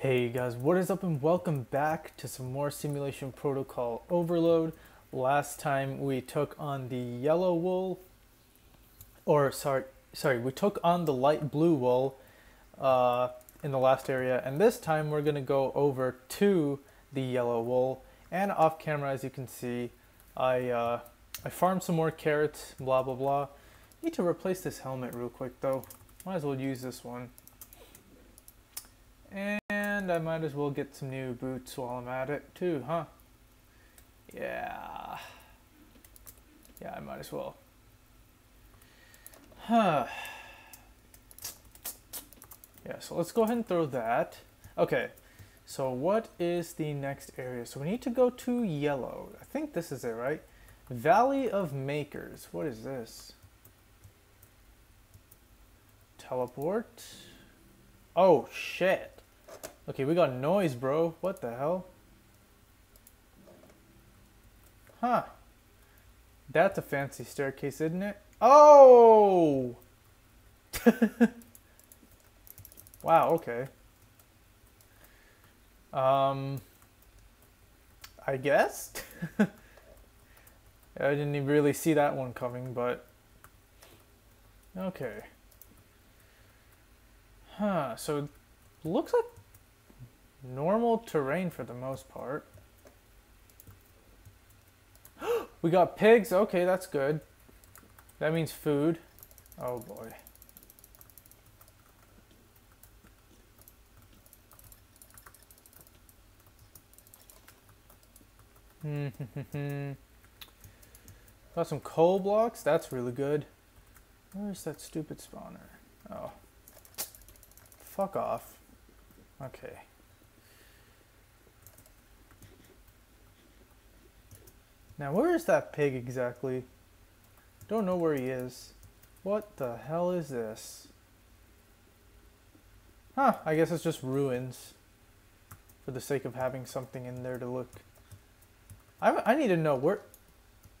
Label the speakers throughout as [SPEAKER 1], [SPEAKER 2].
[SPEAKER 1] Hey guys, what is up and welcome back to some more Simulation Protocol Overload. Last time we took on the yellow wool, or sorry, sorry, we took on the light blue wool uh, in the last area, and this time we're gonna go over to the yellow wool. And off camera, as you can see, I uh, I farmed some more carrots, blah blah blah. Need to replace this helmet real quick though. Might as well use this one. And I might as well get some new boots while I'm at it too, huh? Yeah. Yeah, I might as well. Huh. Yeah, so let's go ahead and throw that. Okay, so what is the next area? So we need to go to yellow. I think this is it, right? Valley of Makers. What is this? Teleport. Oh, shit. Okay, we got noise, bro. What the hell? Huh. That's a fancy staircase, isn't it? Oh! wow, okay. Um, I guess? I didn't even really see that one coming, but... Okay. Huh, so looks like normal terrain for the most part. we got pigs. Okay, that's good. That means food. Oh boy. got some coal blocks. That's really good. Where's that stupid spawner? Oh. Fuck off. Okay. Now, where is that pig exactly? Don't know where he is. What the hell is this? Huh, I guess it's just ruins. For the sake of having something in there to look. I, I need to know, where,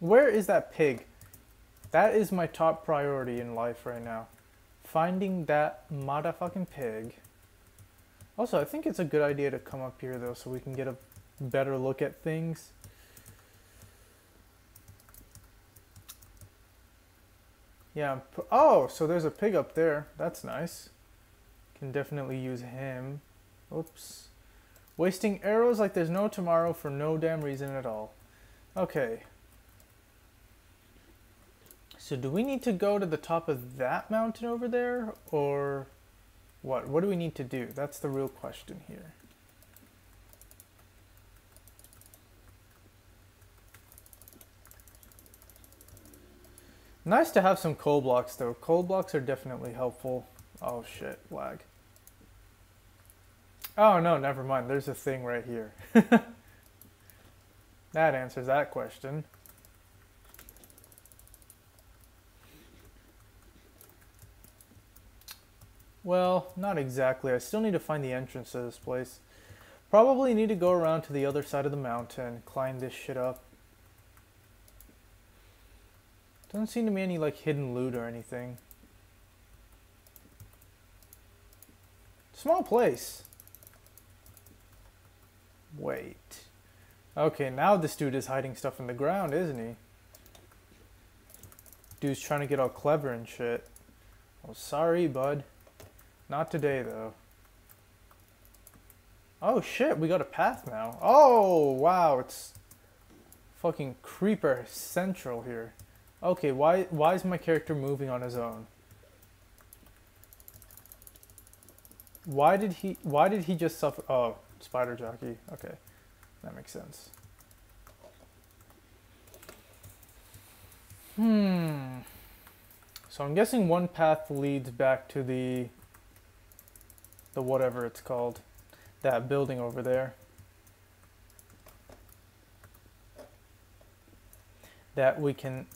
[SPEAKER 1] where is that pig? That is my top priority in life right now. Finding that motherfucking pig. Also, I think it's a good idea to come up here though so we can get a better look at things. Yeah. Oh, so there's a pig up there. That's nice. Can definitely use him. Oops. Wasting arrows like there's no tomorrow for no damn reason at all. Okay. So do we need to go to the top of that mountain over there? Or what? What do we need to do? That's the real question here. Nice to have some coal blocks though. Coal blocks are definitely helpful. Oh shit, lag. Oh no, never mind. There's a thing right here. that answers that question. Well, not exactly. I still need to find the entrance to this place. Probably need to go around to the other side of the mountain, climb this shit up. Doesn't seem to be any like hidden loot or anything. Small place. Wait. Okay, now this dude is hiding stuff in the ground, isn't he? Dude's trying to get all clever and shit. Oh, sorry, bud. Not today, though. Oh, shit, we got a path now. Oh, wow, it's fucking creeper central here. Okay, why why is my character moving on his own? Why did he why did he just suffer oh, spider jockey. Okay. That makes sense. Hmm. So I'm guessing one path leads back to the the whatever it's called. That building over there. That we can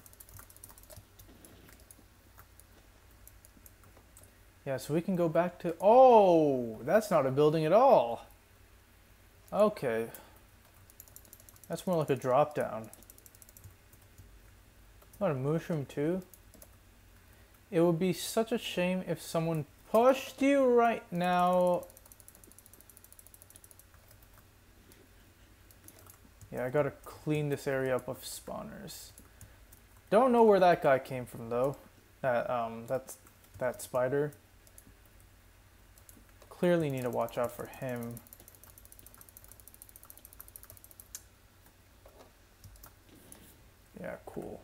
[SPEAKER 1] Yeah, so we can go back to... Oh, that's not a building at all. Okay. That's more like a drop down. What, a mushroom too? It would be such a shame if someone pushed you right now. Yeah, I gotta clean this area up of spawners. Don't know where that guy came from though. That, um, that's, that spider. Clearly need to watch out for him. Yeah, cool.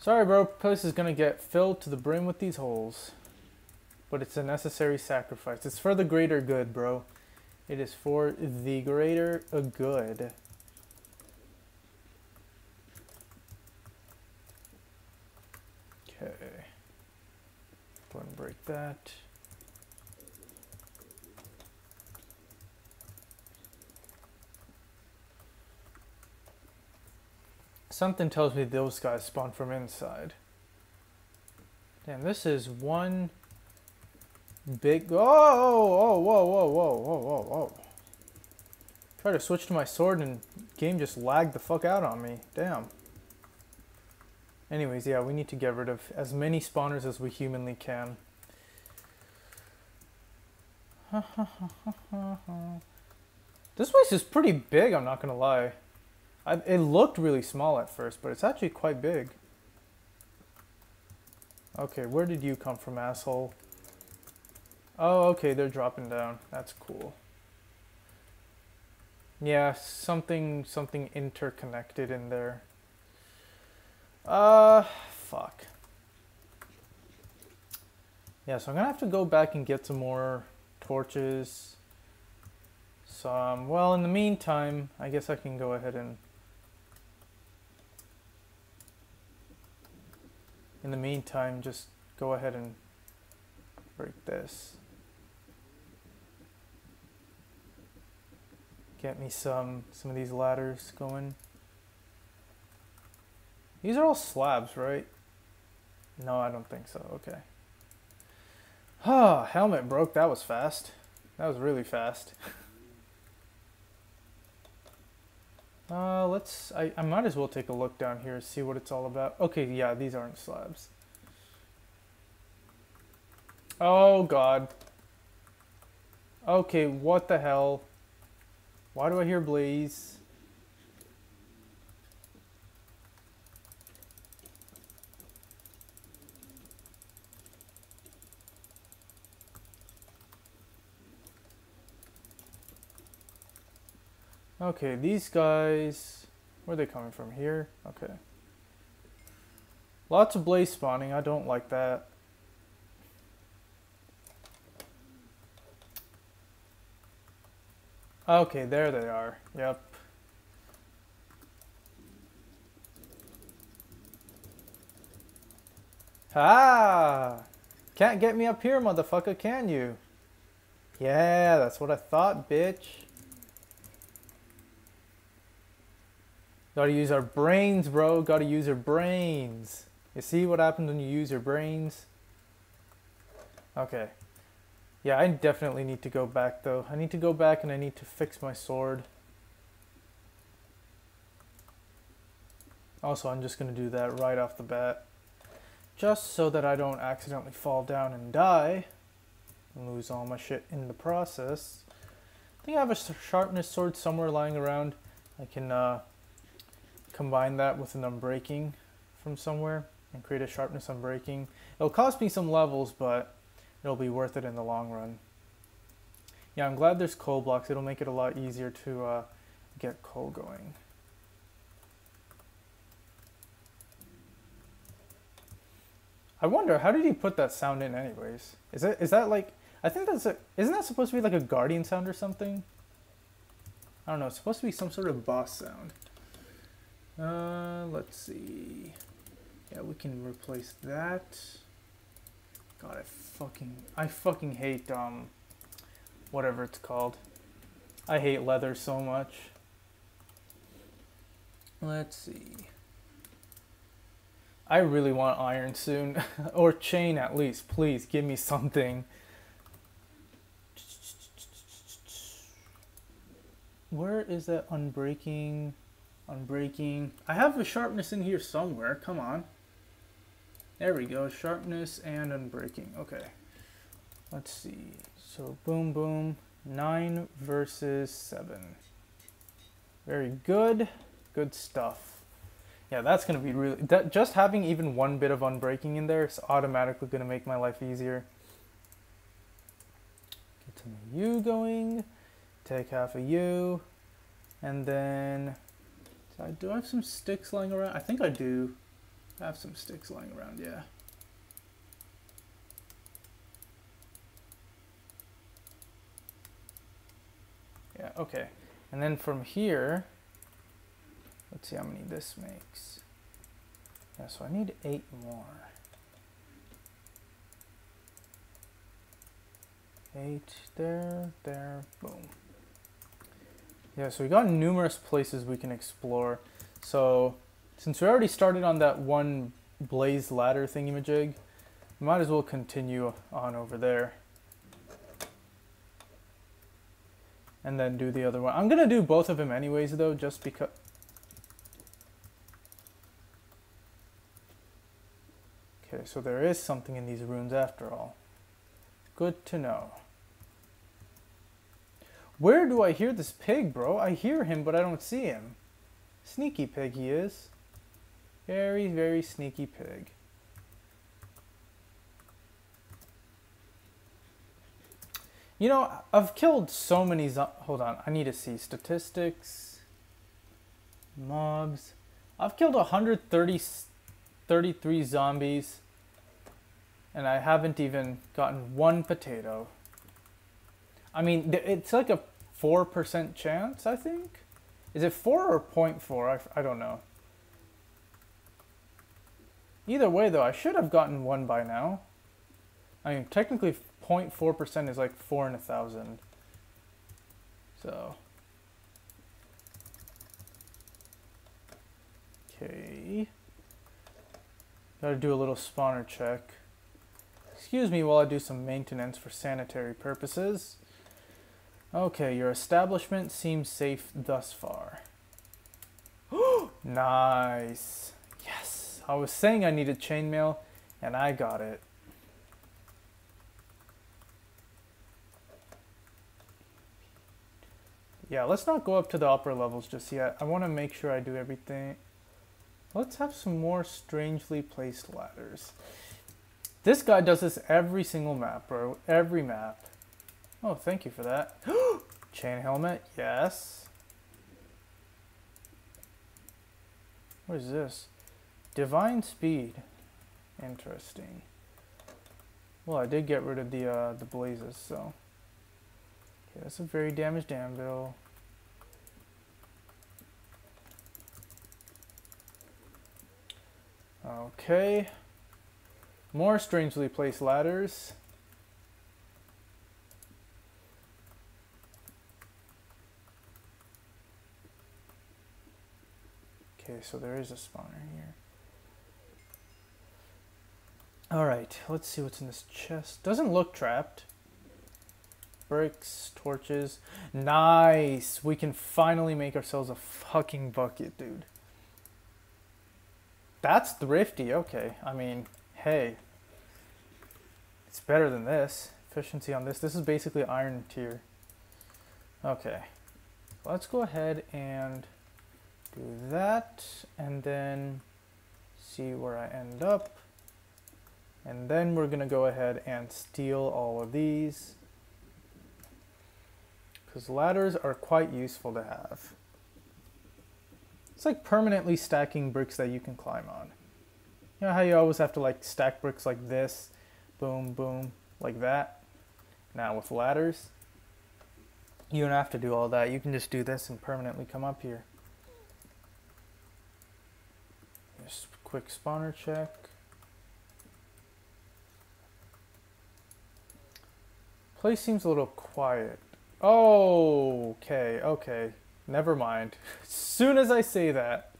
[SPEAKER 1] Sorry, bro. Place is gonna get filled to the brim with these holes. But it's a necessary sacrifice. It's for the greater good, bro. It is for the greater good. Okay. Go and break that. Something tells me those guys spawn from inside. Damn, this is one big. Oh, oh, whoa, whoa, whoa, whoa, whoa, whoa. Try to switch to my sword and game just lagged the fuck out on me. Damn. Anyways, yeah, we need to get rid of as many spawners as we humanly can. this place is pretty big, I'm not gonna lie. I, it looked really small at first, but it's actually quite big. Okay, where did you come from, asshole? Oh, okay, they're dropping down. That's cool. Yeah, something something interconnected in there. Uh, fuck. Yeah, so I'm gonna have to go back and get some more torches. Some, well, in the meantime, I guess I can go ahead and in the meantime, just go ahead and break this. Get me some some of these ladders going. These are all slabs, right? No, I don't think so. Okay. Ah, helmet broke. That was fast. That was really fast. Uh, let's, I, I might as well take a look down here, see what it's all about. Okay, yeah, these aren't slabs. Oh, God. Okay, what the hell? Why do I hear Blaze? Okay, these guys, where are they coming from? Here? Okay. Lots of blaze spawning. I don't like that. Okay, there they are. Yep. Ah! Can't get me up here, motherfucker, can you? Yeah, that's what I thought, bitch. Gotta use our brains, bro. Gotta use our brains. You see what happens when you use your brains? Okay. Yeah, I definitely need to go back, though. I need to go back and I need to fix my sword. Also, I'm just going to do that right off the bat. Just so that I don't accidentally fall down and die. And lose all my shit in the process. I think I have a sharpness sword somewhere lying around. I can uh, combine that with an unbreaking from somewhere and create a sharpness unbreaking. It'll cost me some levels, but it'll be worth it in the long run. Yeah, I'm glad there's coal blocks. It'll make it a lot easier to uh, get coal going. I wonder how did he put that sound in anyways? Is it is that like I think that's a isn't that supposed to be like a guardian sound or something? I don't know, it's supposed to be some sort of boss sound. Uh, let's see. Yeah, we can replace that. God, I fucking, I fucking hate, um, whatever it's called. I hate leather so much. Let's see. I really want iron soon. or chain at least. Please, give me something. Where is that unbreaking? Unbreaking. I have a sharpness in here somewhere. Come on. There we go. Sharpness and unbreaking. Okay. Let's see. So boom, boom. 9 versus 7. Very good. Good stuff. Yeah, that's going to be really... That, just having even one bit of unbreaking in there is automatically going to make my life easier. Get some you going. Take half of you. And then... Do I have some sticks lying around? I think I do. I have some sticks lying around, yeah. Yeah, okay. And then from here, let's see how many this makes. Yeah, so I need eight more. Eight there, there, boom. Yeah, so we got numerous places we can explore. So since we already started on that one blaze ladder thingy-majig, we might as well continue on over there. and then do the other one. I'm gonna do both of them anyways though, just because. Okay, so there is something in these runes after all. Good to know. Where do I hear this pig, bro? I hear him, but I don't see him. Sneaky pig he is. Very, very sneaky pig. You know, I've killed so many Hold on, I need to see statistics. Mobs. I've killed 130, 33 zombies. And I haven't even gotten one potato. I mean, it's like a 4% chance, I think? Is it 4 or 0.4? I, I don't know. Either way, though, I should have gotten one by now. I mean, technically 0.4% is like 4 in a thousand. So. Okay. Gotta do a little spawner check. Excuse me while I do some maintenance for sanitary purposes. Okay, your establishment seems safe thus far. nice. Yes. I was saying I needed chainmail, and I got it. Yeah, let's not go up to the upper levels just yet. I want to make sure I do everything. Let's have some more strangely placed ladders. This guy does this every single map, bro. Every map. Oh, thank you for that. Chain helmet, yes. What is this? Divine speed. Interesting. Well, I did get rid of the uh, the blazes, so. Okay, that's a very damaged anvil. Okay. More strangely placed ladders. Okay, so there is a spawner here. Alright, let's see what's in this chest. Doesn't look trapped bricks, torches. Nice! We can finally make ourselves a fucking bucket, dude. That's thrifty, okay. I mean, hey. It's better than this. Efficiency on this. This is basically iron tier. Okay. Let's go ahead and do that. And then see where I end up. And then we're going to go ahead and steal all of these because ladders are quite useful to have. It's like permanently stacking bricks that you can climb on. You know how you always have to like stack bricks like this, boom, boom, like that? Now with ladders, you don't have to do all that. You can just do this and permanently come up here. Just quick spawner check. Place seems a little quiet. Oh, okay, okay. Never mind. Soon as I say that,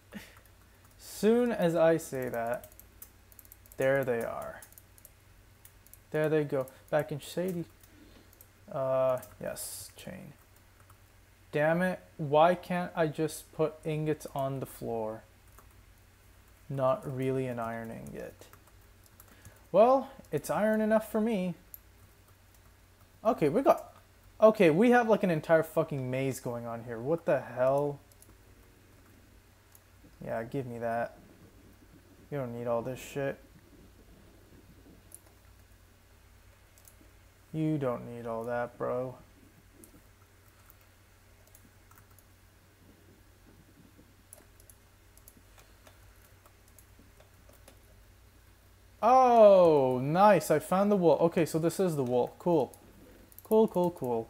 [SPEAKER 1] soon as I say that, there they are. There they go. Back in Shady. Uh, yes, chain. Damn it, why can't I just put ingots on the floor? Not really an iron ingot. Well, it's iron enough for me. Okay, we got Okay, we have like an entire fucking maze going on here. What the hell? Yeah, give me that. You don't need all this shit. You don't need all that, bro. Oh, nice. I found the wall. Okay, so this is the wall. Cool. Cool, cool, cool.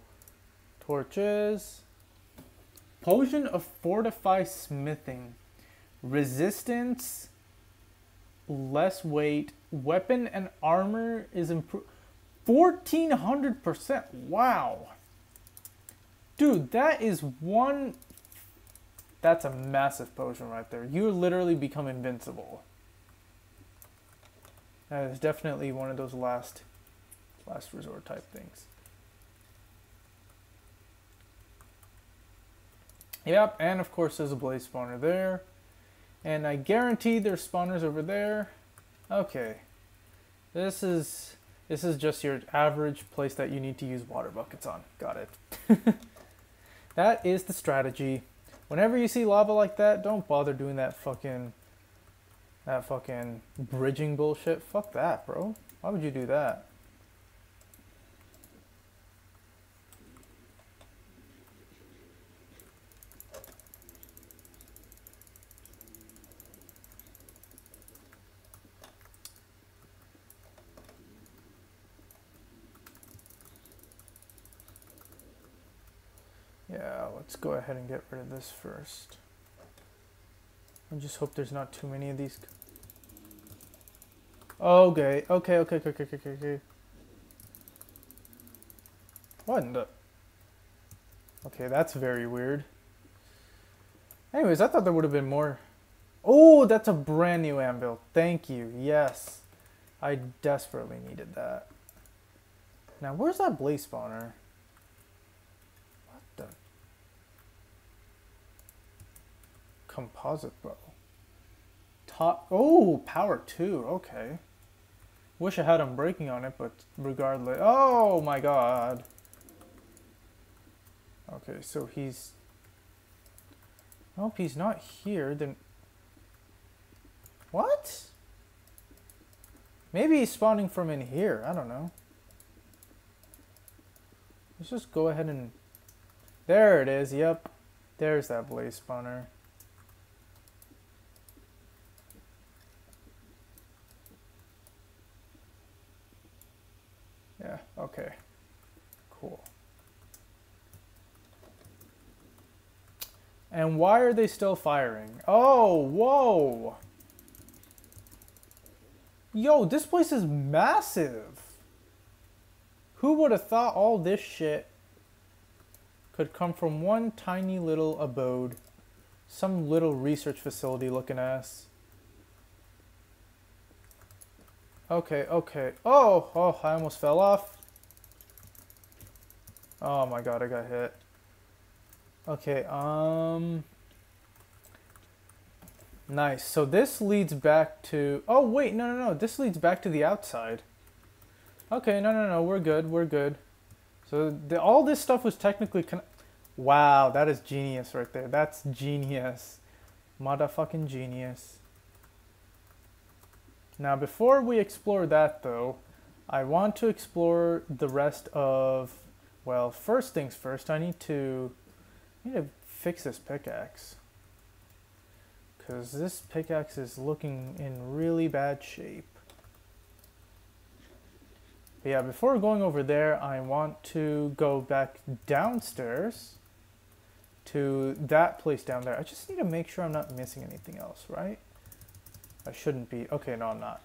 [SPEAKER 1] Torches. Potion of Fortify Smithing. Resistance. Less weight. Weapon and armor is improved. 1400%. Wow. Dude, that is one... That's a massive potion right there. You literally become invincible. Uh, that is definitely one of those last, last resort type things. Yep, and of course there's a blaze spawner there. And I guarantee there's spawners over there. Okay. This is this is just your average place that you need to use water buckets on. Got it. that is the strategy. Whenever you see lava like that, don't bother doing that fucking that fucking bridging bullshit. Fuck that, bro. Why would you do that? Yeah, let's go ahead and get rid of this first. I just hope there's not too many of these. Okay, okay, okay, okay, okay, okay, okay. What in the... Okay, that's very weird. Anyways, I thought there would have been more. Oh, that's a brand new anvil. Thank you. Yes. I desperately needed that. Now, where's that blaze spawner? Composite bow. Top. Oh, power two. Okay. Wish I had unbreaking on it, but regardless. Oh my god. Okay, so he's. If he's not here, then. What? Maybe he's spawning from in here. I don't know. Let's just go ahead and. There it is. Yep. There's that blaze spawner. Yeah, okay. Cool. And why are they still firing? Oh, whoa! Yo, this place is massive! Who would have thought all this shit could come from one tiny little abode? Some little research facility looking ass. Okay, okay. Oh, oh, I almost fell off. Oh my god, I got hit. Okay, um... Nice. So this leads back to... Oh, wait, no, no, no. This leads back to the outside. Okay, no, no, no. We're good. We're good. So the, all this stuff was technically... wow, that is genius right there. That's genius. Motherfucking genius. Now before we explore that though, I want to explore the rest of, well, first things first, I need to, I need to fix this pickaxe. Because this pickaxe is looking in really bad shape. But yeah, before going over there, I want to go back downstairs to that place down there. I just need to make sure I'm not missing anything else, right? I shouldn't be. Okay, no, I'm not.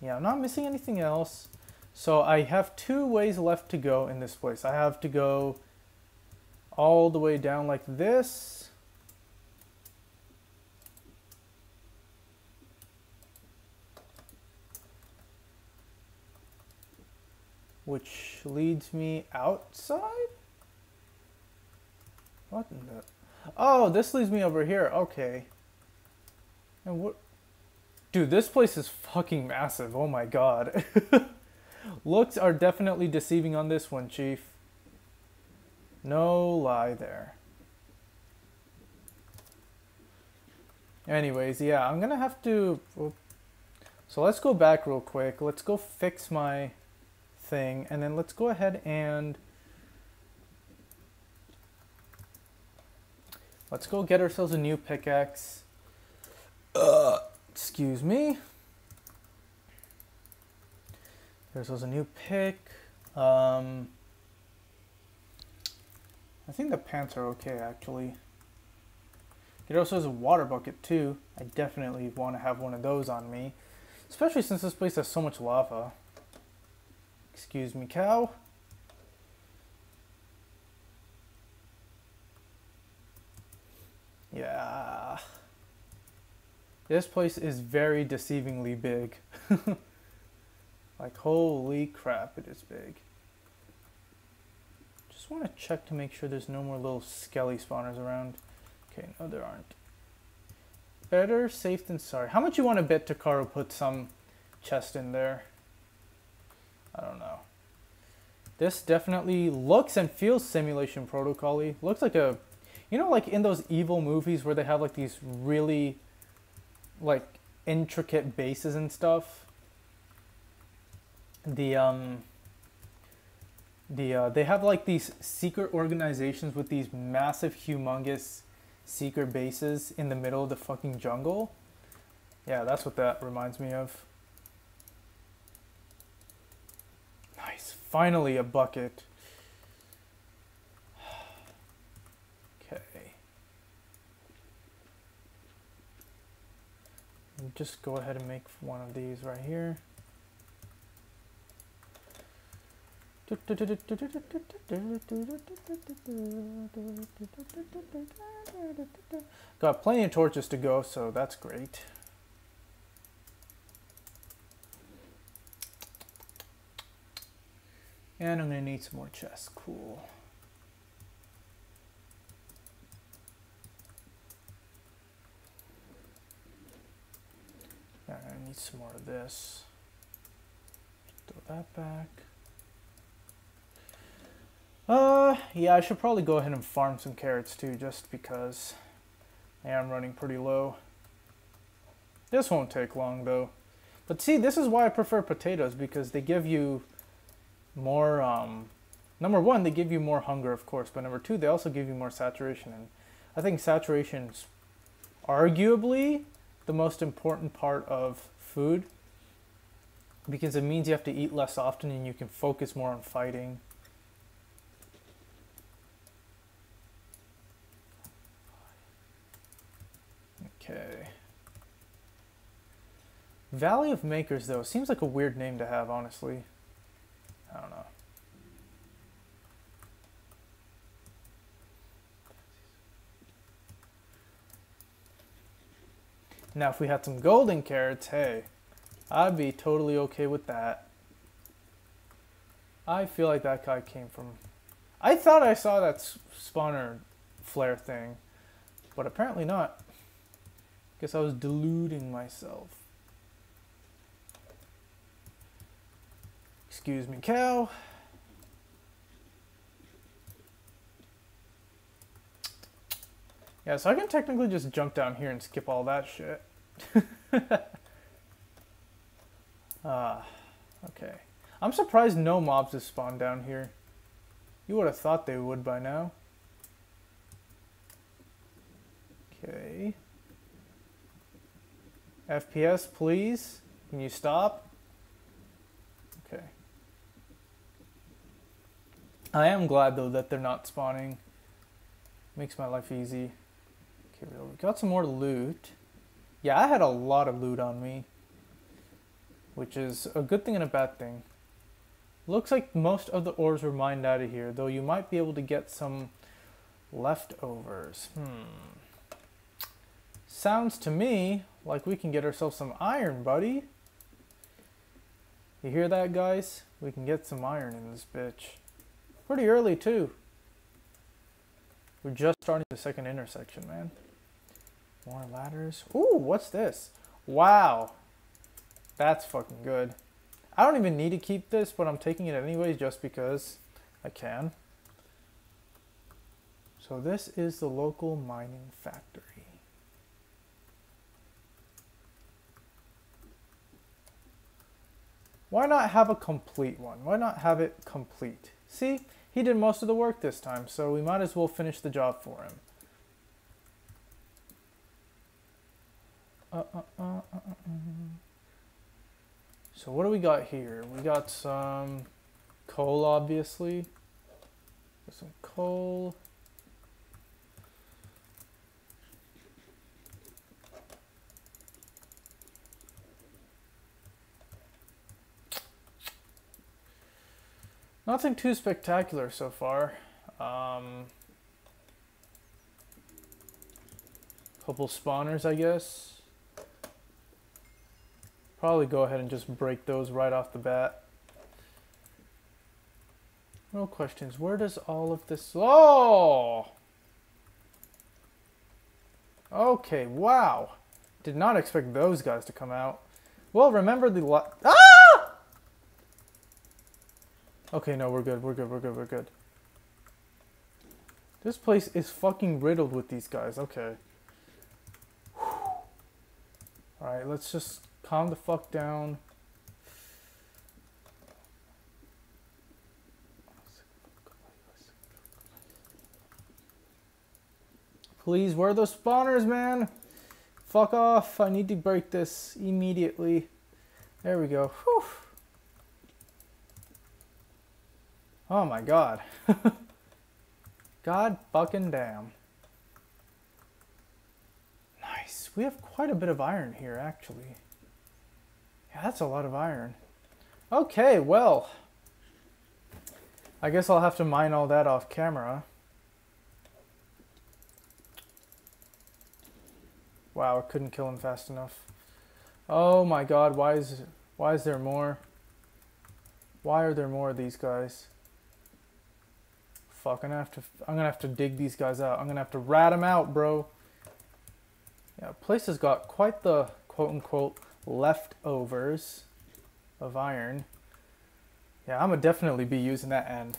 [SPEAKER 1] Yeah, I'm not missing anything else. So I have two ways left to go in this place. I have to go all the way down like this. Which leads me outside? What in the... Oh, this leads me over here. Okay. And what? Dude, this place is fucking massive. Oh my god. Looks are definitely deceiving on this one, Chief. No lie there. Anyways, yeah, I'm gonna have to. So let's go back real quick. Let's go fix my thing, and then let's go ahead and let's go get ourselves a new pickaxe. Excuse me. There's also a new pick. Um, I think the pants are okay actually. It also has a water bucket too. I definitely want to have one of those on me. Especially since this place has so much lava. Excuse me, cow. Yeah. This place is very deceivingly big. like, holy crap, it is big. Just want to check to make sure there's no more little skelly spawners around. Okay, no there aren't. Better safe than sorry. How much you want to bet Takaro put some chest in there? I don't know. This definitely looks and feels simulation protocol-y. Looks like a, you know, like in those evil movies where they have like these really, like, intricate bases and stuff. The, um, the, uh, they have like these secret organizations with these massive, humongous secret bases in the middle of the fucking jungle. Yeah, that's what that reminds me of. Nice. Finally a bucket. okay. Just go ahead and make one of these right here. Got plenty of torches to go, so that's great. And I'm going to need some more chests. Cool. I need some more of this. Throw that back. Uh, yeah, I should probably go ahead and farm some carrots too, just because I am running pretty low. This won't take long though. But see, this is why I prefer potatoes, because they give you more, um, number one, they give you more hunger, of course, but number two, they also give you more saturation. And I think saturation's arguably the most important part of food, because it means you have to eat less often and you can focus more on fighting. Okay. Valley of Makers, though, seems like a weird name to have, honestly. I don't know. Now, if we had some golden carrots, hey, I'd be totally okay with that. I feel like that guy came from... I thought I saw that spawner flare thing, but apparently not. Guess I was deluding myself. Excuse me, cow. Yeah, so I can technically just jump down here and skip all that shit. Ah, okay. I'm surprised no mobs have spawned down here. You would have thought they would by now. Okay. FPS, please. Can you stop? Okay. I am glad though that they're not spawning. Makes my life easy. Got some more loot. Yeah, I had a lot of loot on me. Which is a good thing and a bad thing. Looks like most of the ores were mined out of here, though you might be able to get some leftovers. Hmm. Sounds to me like we can get ourselves some iron, buddy. You hear that, guys? We can get some iron in this bitch. Pretty early, too. We're just starting the second intersection, man. More ladders. Ooh, what's this? Wow. That's fucking good. I don't even need to keep this, but I'm taking it anyway, just because I can. So this is the local mining factory. Why not have a complete one? Why not have it complete? See, he did most of the work this time, so we might as well finish the job for him. Uh, uh, uh, uh. so what do we got here? We got some coal, obviously. Some coal. Nothing too spectacular so far. Um, couple spawners, I guess. Probably go ahead and just break those right off the bat. No questions. Where does all of this... Oh! Okay, wow. Did not expect those guys to come out. Well, remember the... Ah! Okay, no, we're good, we're good, we're good, we're good. This place is fucking riddled with these guys. Okay. Alright, let's just calm the fuck down. Please, where are those spawners, man? Fuck off. I need to break this immediately. There we go. Whew. Oh my god. god fucking damn. Nice. We have quite a bit of iron here, actually. Yeah, that's a lot of iron. Okay, well. I guess I'll have to mine all that off camera. Wow, I couldn't kill him fast enough. Oh my god, why is why is there more? Why are there more of these guys? Fuck, I'm gonna have to. I'm gonna have to dig these guys out. I'm gonna have to rat them out, bro. Yeah, place has got quite the quote-unquote leftovers of iron. Yeah, I'm gonna definitely be using that end.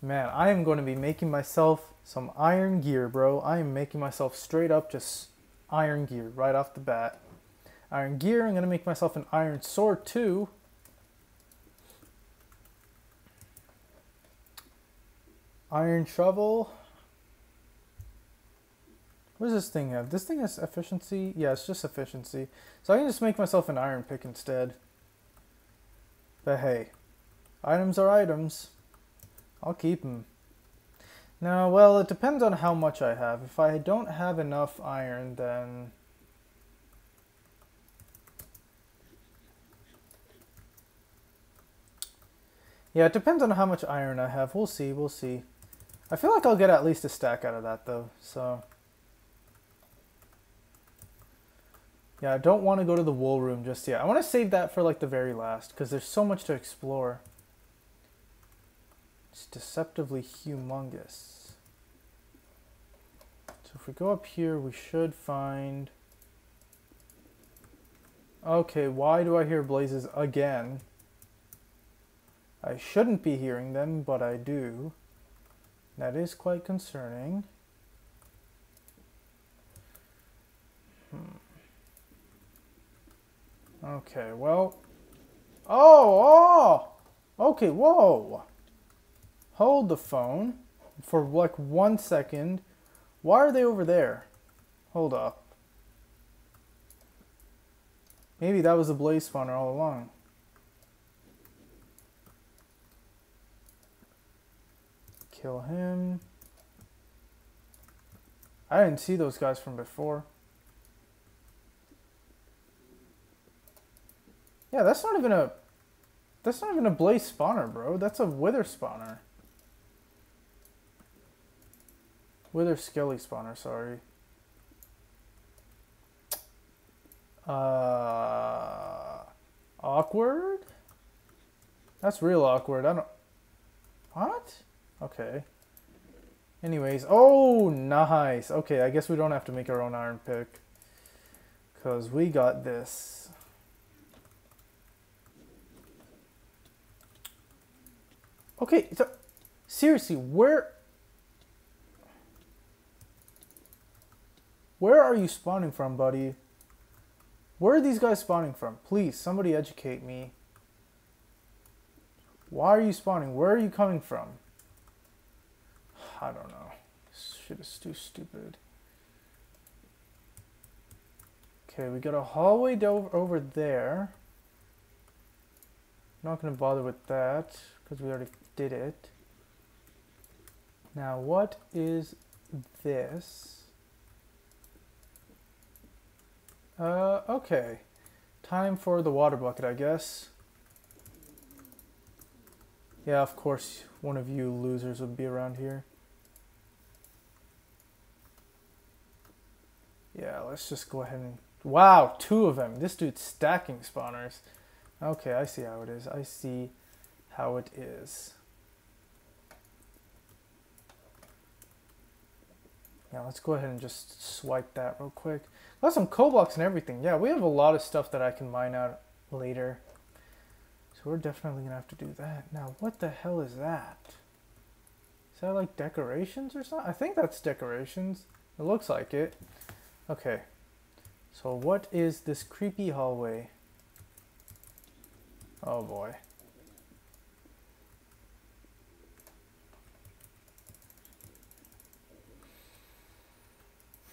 [SPEAKER 1] Man, I am going to be making myself some iron gear, bro. I am making myself straight up just iron gear right off the bat. Iron gear, I'm gonna make myself an iron sword too. Iron shovel. What does this thing have? This thing has efficiency? Yeah, it's just efficiency. So I can just make myself an iron pick instead. But hey, items are items. I'll keep them. Now, well, it depends on how much I have. If I don't have enough iron, then... Yeah, it depends on how much iron I have. We'll see, we'll see. I feel like I'll get at least a stack out of that though, so. Yeah, I don't want to go to the wool room just yet. I want to save that for like the very last because there's so much to explore. It's deceptively humongous. So if we go up here, we should find... Okay, why do I hear blazes again? I shouldn't be hearing them, but I do. That is quite concerning. Okay, well. Oh, oh! Okay, whoa! Hold the phone for like one second. Why are they over there? Hold up. Maybe that was a blaze spawner all along. Kill him. I didn't see those guys from before. Yeah, that's not even a... That's not even a blaze spawner, bro. That's a wither spawner. Wither skelly spawner, sorry. Uh... Awkward? That's real awkward. I don't... What? Okay. Anyways, oh, nice. Okay, I guess we don't have to make our own iron pick. Because we got this. Okay, so, seriously, where... Where are you spawning from, buddy? Where are these guys spawning from? Please, somebody educate me. Why are you spawning? Where are you coming from? I don't know. This shit is too stupid. Okay, we got a hallway over there. Not gonna bother with that because we already did it. Now, what is this? Uh, okay. Time for the water bucket, I guess. Yeah, of course, one of you losers would be around here. Yeah, let's just go ahead and... Wow, two of them. This dude's stacking spawners. Okay, I see how it is. I see how it is. Yeah, let's go ahead and just swipe that real quick. Got some blocks and everything. Yeah, we have a lot of stuff that I can mine out later. So we're definitely going to have to do that. Now, what the hell is that? Is that like decorations or something? I think that's decorations. It looks like it. Okay. So what is this creepy hallway? Oh boy.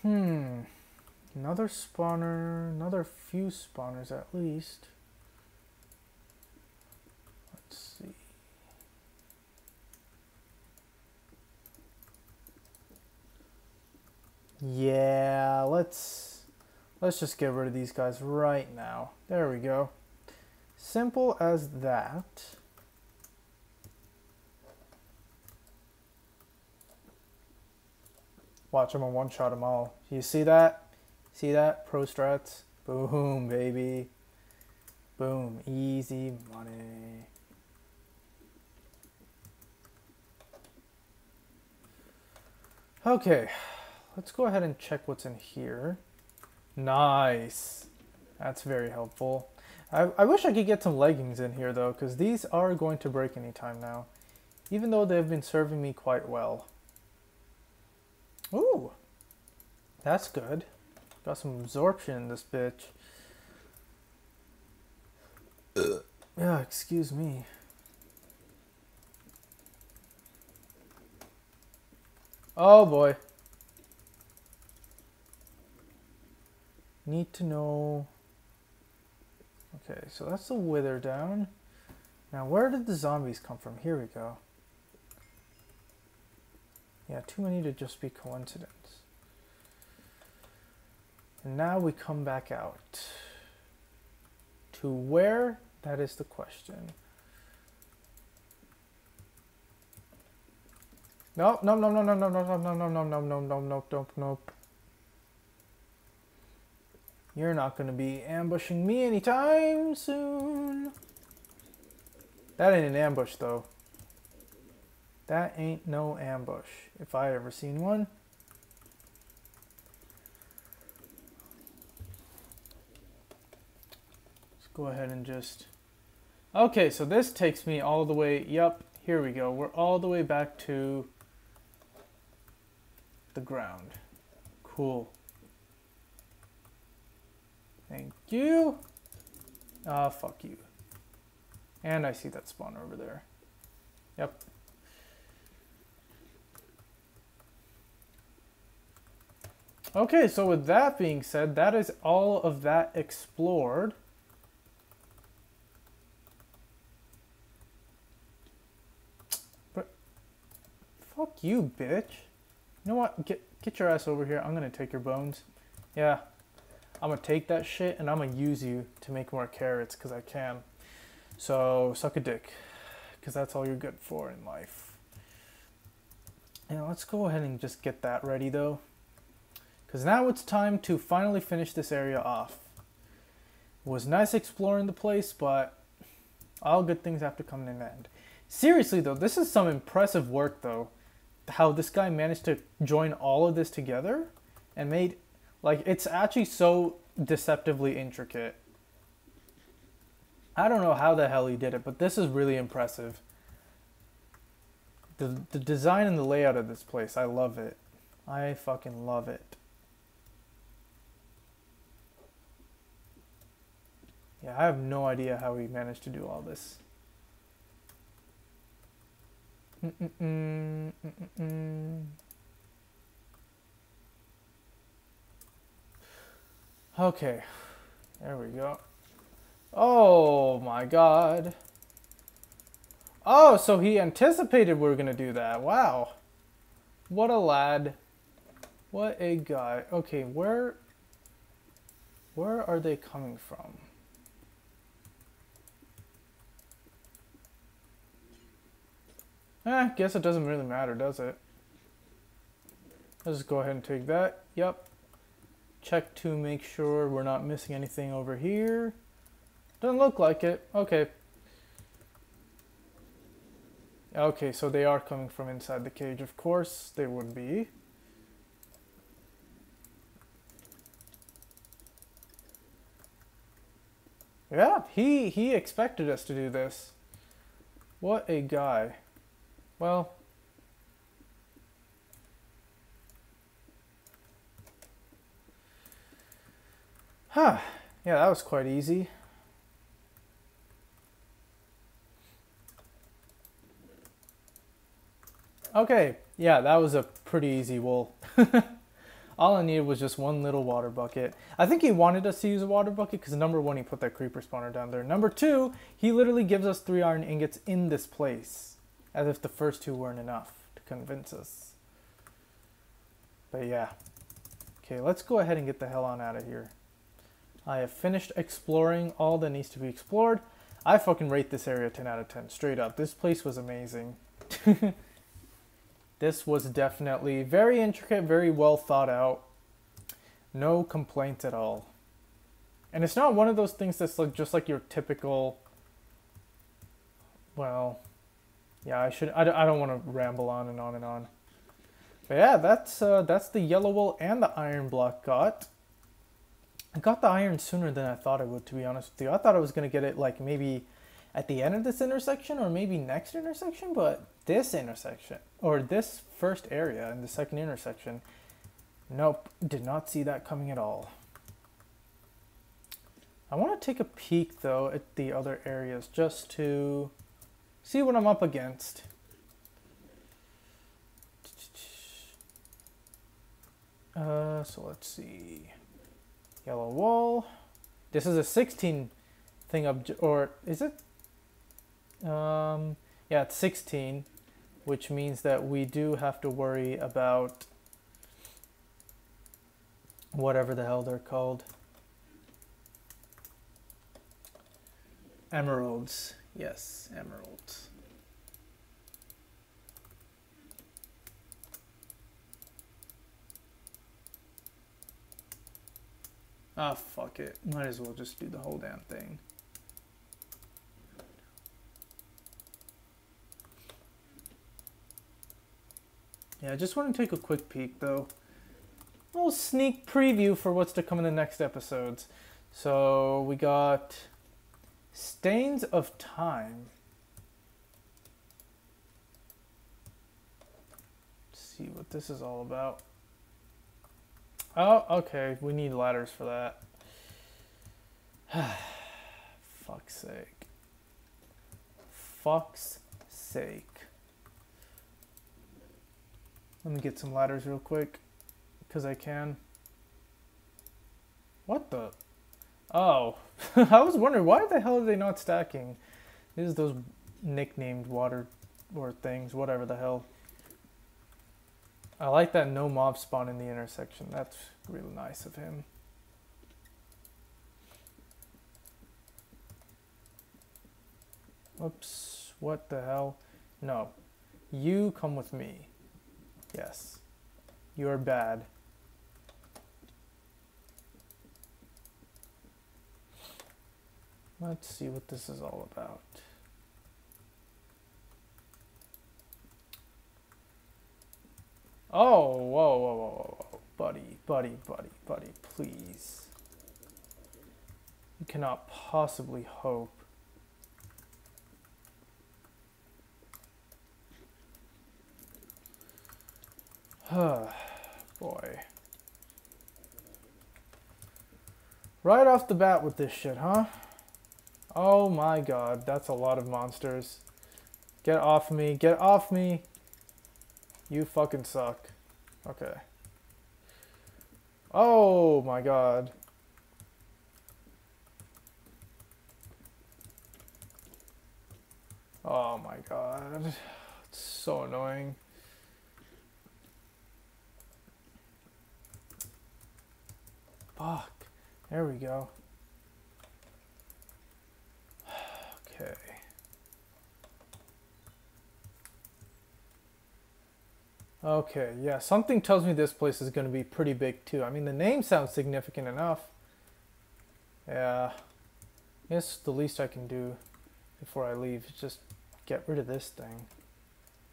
[SPEAKER 1] Hmm. Another spawner, another few spawners at least. Let's see. Yeah, let's let's just get rid of these guys right now. There we go. Simple as that. Watch, I'm gonna one-shot them all. You see that? See that? Pro strats. Boom, baby. Boom. Easy money. Okay, let's go ahead and check what's in here. Nice. That's very helpful. I, I wish I could get some leggings in here though, because these are going to break anytime now. Even though they've been serving me quite well. Ooh, that's good. Got some absorption in this bitch. Yeah, excuse me. Oh boy. Need to know. Okay, so that's the wither down. Now, where did the zombies come from? Here we go. Yeah, too many to just be coincidence. And now we come back out. To where? That is the question. No, no, no, no, no, no, no, no, no, no, no, no, no, no, no, no, no. You're not going to be ambushing me anytime soon. That ain't an ambush, though. That ain't no ambush, if I ever seen one. Let's go ahead and just... Okay, so this takes me all the way... Yep, here we go. We're all the way back to the ground. Cool. Thank you. Ah, uh, fuck you. And I see that spawn over there. Yep. Okay, so with that being said, that is all of that explored. But, fuck you, bitch. You know what? Get, get your ass over here. I'm gonna take your bones. Yeah. I'm gonna take that shit and I'm gonna use you to make more carrots because I can. So, suck a dick. Because that's all you're good for in life. Yeah, let's go ahead and just get that ready though. Because now it's time to finally finish this area off. It was nice exploring the place, but all good things have to come to an end. Seriously though, this is some impressive work though. How this guy managed to join all of this together and made, like, it's actually so deceptively intricate. I don't know how the hell he did it, but this is really impressive. The, the design and the layout of this place, I love it. I fucking love it. Yeah, I have no idea how he managed to do all this. Okay, there we go. Oh my god. Oh, so he anticipated we were gonna do that. Wow. What a lad. What a guy. Okay, where where are they coming from? Eh, guess it doesn't really matter, does it? Let's just go ahead and take that. Yep. Check to make sure we're not missing anything over here. Doesn't look like it. Okay. Okay, so they are coming from inside the cage. Of course they would be. Yeah, he, he expected us to do this. What a guy. Well, huh. Yeah, that was quite easy. Okay, yeah, that was a pretty easy wool. All I needed was just one little water bucket. I think he wanted us to use a water bucket because number one, he put that creeper spawner down there. Number two, he literally gives us three iron ingots in this place. As if the first two weren't enough to convince us. But yeah. Okay, let's go ahead and get the hell on out of here. I have finished exploring all that needs to be explored. I fucking rate this area 10 out of 10, straight up. This place was amazing. This was definitely very intricate, very well thought out. No complaints at all. And it's not one of those things that's like just like your typical. Well, yeah, I should. I, I don't want to ramble on and on and on. But yeah, that's uh, that's the yellow wool and the iron block got. I got the iron sooner than I thought I would, to be honest with you. I thought I was gonna get it like maybe at the end of this intersection or maybe next intersection, but this intersection or this first area in the second intersection, nope, did not see that coming at all. I want to take a peek though at the other areas just to see what I'm up against. Uh, so let's see. Yellow wall. This is a 16 thing up, or is it? Um, yeah, it's 16, which means that we do have to worry about whatever the hell they're called. Emeralds. Yes, emerald. Ah, fuck it. Might as well just do the whole damn thing. Yeah, I just want to take a quick peek though. A little sneak preview for what's to come in the next episodes. So we got Stains of Time. Let's see what this is all about. Oh, okay. We need ladders for that. Fuck's sake. Fuck's sake. Let me get some ladders real quick, because I can. What the? Oh, I was wondering, why the hell are they not stacking? This is those nicknamed water or things, whatever the hell. I like that no mob spawn in the intersection. That's really nice of him. Oops, what the hell? No, you come with me. Yes. You are bad. Let's see what this is all about. Oh, whoa, whoa, whoa, whoa. Buddy, buddy, buddy, buddy, please. You cannot possibly hope Huh, Boy. Right off the bat with this shit, huh? Oh my god, that's a lot of monsters. Get off me. Get off me. You fucking suck. Okay. Oh my god. Oh my god. It's so annoying. Fuck. There we go. Okay. Okay, yeah, something tells me this place is going to be pretty big too. I mean, the name sounds significant enough. Yeah, it's the least I can do before I leave is just get rid of this thing.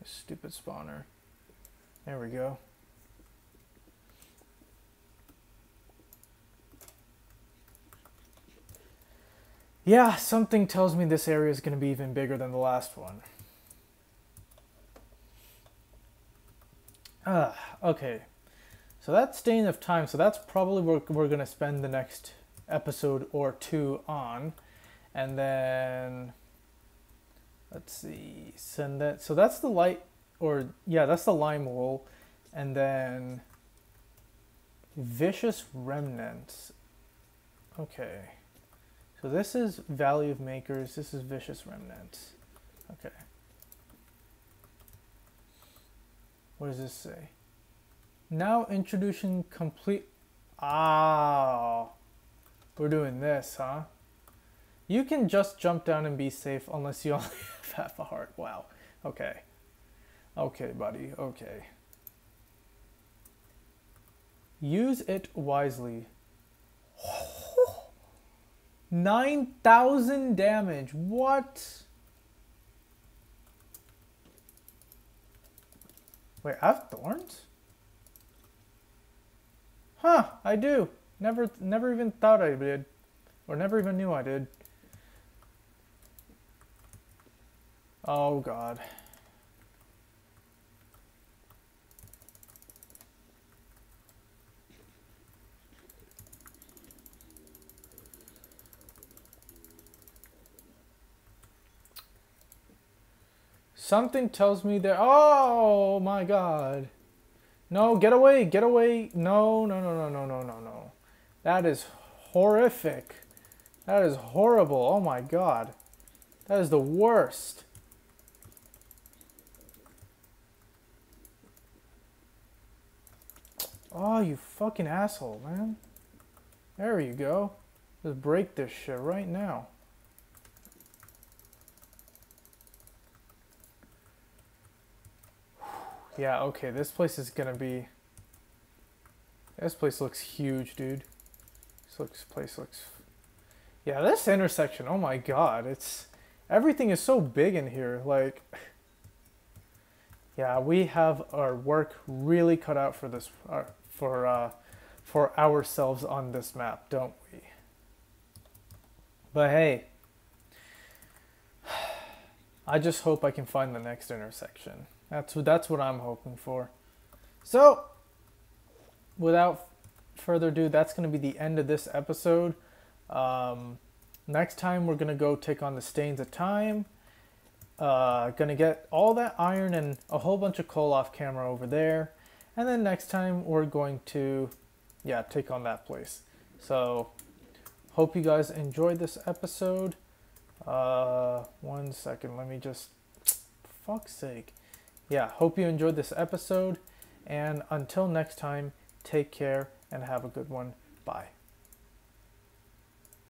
[SPEAKER 1] This stupid spawner. There we go. Yeah, something tells me this area is going to be even bigger than the last one. Ah, okay. So that's Stain of Time. So that's probably what we're going to spend the next episode or two on. And then, let's see. Send that. So that's the light, or yeah, that's the lime wool. And then, Vicious Remnants. Okay. So this is Valley of Makers. This is Vicious Remnants. Okay. What does this say? Now introducing complete. Ah, we're doing this, huh? You can just jump down and be safe unless you only have half a heart. Wow. Okay. Okay, buddy. Okay. Use it wisely. 9,000 damage. What? Wait, I have thorns? Huh, I do. Never never even thought I did. Or never even knew I did. Oh god. Something tells me that. Oh my god. No, get away, get away. No, no, no, no, no, no, no, no. That is horrific. That is horrible. Oh my god. That is the worst. Oh, you fucking asshole, man. There you go. Just break this shit right now. Yeah, okay, this place is gonna be... This place looks huge, dude. This looks, place looks... Yeah, this intersection, oh my god, it's... Everything is so big in here, like... Yeah, we have our work really cut out for this, uh, for, uh, for ourselves on this map, don't we? But hey, I just hope I can find the next intersection. That's what that's what I'm hoping for. So, without further ado, that's going to be the end of this episode. Um, next time, we're going to go take on the Stains of Time. Uh, gonna get all that iron and a whole bunch of coal off camera over there. And then next time, we're going to, yeah, take on that place. So, hope you guys enjoyed this episode. Uh, one second, let me just, fuck's sake yeah, hope you enjoyed this episode. And until next time, take care and have a good one. Bye.